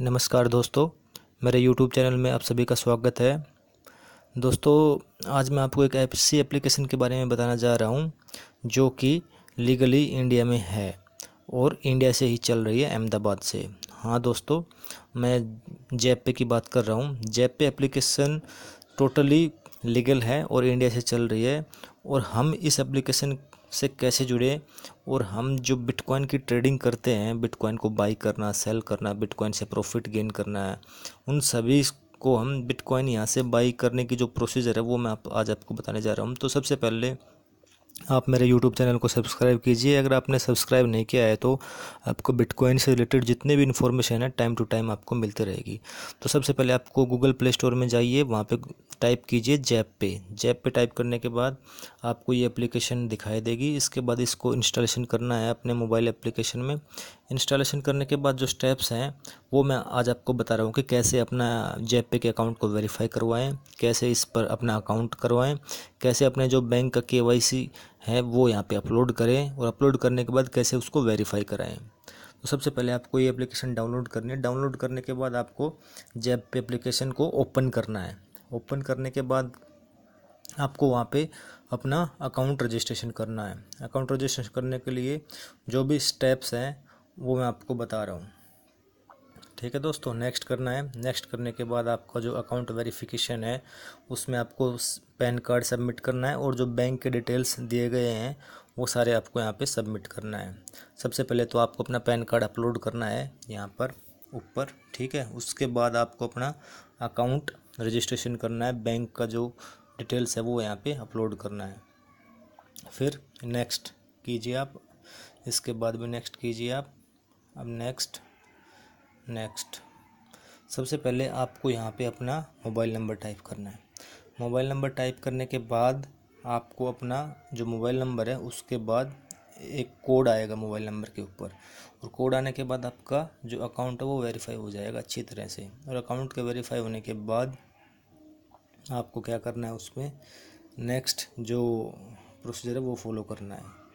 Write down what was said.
नमस्कार दोस्तों, मेरे YouTube चैनल में आप सभी का स्वागत है। दोस्तों, आज मैं आपको एक ऐसी एप्लीकेशन के बारे में बताना जा रहा हूँ, जो कि लीगली इंडिया में है और इंडिया से ही चल रही है अहमदाबाद से। हाँ दोस्तों, मैं जैप की बात कर रहा हूँ। जैप पे एप्लीकेशन टोटली लीगल है और इंडिया से चल रही है और हम इस एप्लीकेशन से कैसे जुड़े और हम जो बिटकॉइन की ट्रेडिंग करते हैं, बिटकॉइन को बाई करना, सेल करना, बिटकॉइन से प्रॉफिट गेन करना है, उन सभी को हम बिटकॉइन यहाँ से बाई करने की जो प्रोसीजर है वो मैं आप, आज आपको बताने जा रहा हूँ। तो सबसे पहले आप मेरे यूट्यूब चैनल को सब्सक्राइब कीजिए। अगर आपने सब्सक्राइब नहीं किया है तो आपको बिटकॉइन से रिलेटेड जितने भी इन्फॉर्मेशन है टाइम टू टाइम आपको मिलती रहेगी। तो सबसे पहले आपको गूगल प्ले स्टोर में जाइए, वहाँ पे टाइप कीजिए जैप पे जैप पे टाइप करने के बाद आपको ये एप्लीकेशन दिखाई देगी। इसके बाद इसको इंस्टॉलेशन करना है अपने मोबाइल एप्लीकेशन में। इंस्टॉलेशन करने के बाद जो स्टेप्स हैं वो मैं आज आपको बता रहा हूँ कि कैसे अपना जैप के अकाउंट को वेरीफाई करवाएँ, कैसे इस पर अपना अकाउंट करवाएँ, कैसे अपने जो बैंक का के है वो यहाँ पे अपलोड करें और अपलोड करने के बाद कैसे उसको वेरीफाई कराएँ। तो सबसे पहले आपको ये एप्लीकेशन डाउनलोड करनी है। डाउनलोड करने के बाद आपको जैप पे एप्लीकेशन को ओपन करना है। ओपन करने के बाद आपको वहाँ पे अपना अकाउंट रजिस्ट्रेशन करना है। अकाउंट रजिस्ट्रेशन करने के लिए जो भी स्टेप्स हैं, वो मैं आपको बता रहा हूँ। ठीक है दोस्तों नेक्स्ट करना है। नेक्स्ट करने के बाद आपका जो अकाउंट वेरिफिकेशन है, उसमें आपको पैन कार्ड सबमिट करना है और जो बैंक के डिटेल्स दिए गए हैं, वो सारे आपको यहाँ पे सबमिट करना है। सबसे पहले तो आपको अपना पैन कार्ड अपलोड करना है यहाँ पर, ऊपर, ठीक है। उसके बाद आपको अपना अकाउंट रजिस्ट्रेशन करना है। बैंक का जो डिटेल्स है, वो यहाँ पे अपलोड करना है। फिर नेक्स्ट कीजिए आप। इसके बाद भी नेक्स्ट कीजिए आप। अब नेक्स्ट नेक्स्ट। सबसे पहले आपको यहाँ पे अपना मोबाइल नंबर टाइप करना है। मोबाइल नंबर टाइप करने के बाद आपको अपना जो मोबाइल नंबर है, उसके बाद एक कोड आएगा मोबाइल नंबर के ऊपर। और कोड आने के बाद आपका जो अकाउंट है, वो वेरीफाई हो जाएगा अच्छी तरह से। और अकाउंट के वेरीफाई होने के बाद आपको क्या करना है, उसमें नेक्स्ट जो प्रोसीजर है, वो फॉलो करना है।